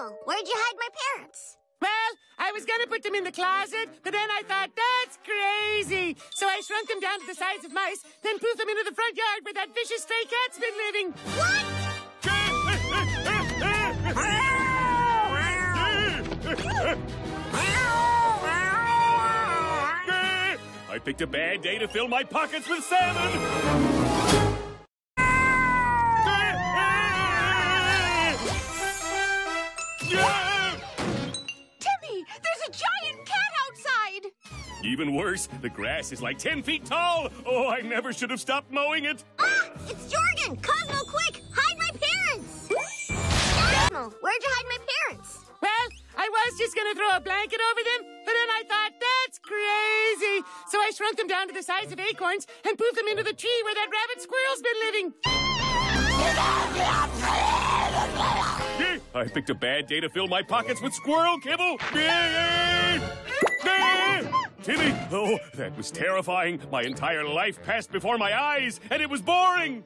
Animal, where'd you hide my parents? Well, I was gonna put them in the closet, but then I thought, that's crazy. So I shrunk them down to the size of mice, then moved them into the front yard where that vicious stray cat's been living. What? I picked a bad day to fill my pockets with salmon. Even worse, the grass is like 10 feet tall. Oh, I never should have stopped mowing it. Ah, it's Jorgen! Cosmo, quick! Hide my parents! Animal, where'd you hide my parents? Well, I was just gonna throw a blanket over them, but then I thought, that's crazy. So I shrunk them down to the size of acorns and moved them into the tree where that rabbit squirrel's been living. I picked a bad day to fill my pockets with squirrel kibble. Timmy, oh, that was terrifying. My entire life passed before my eyes, and it was boring.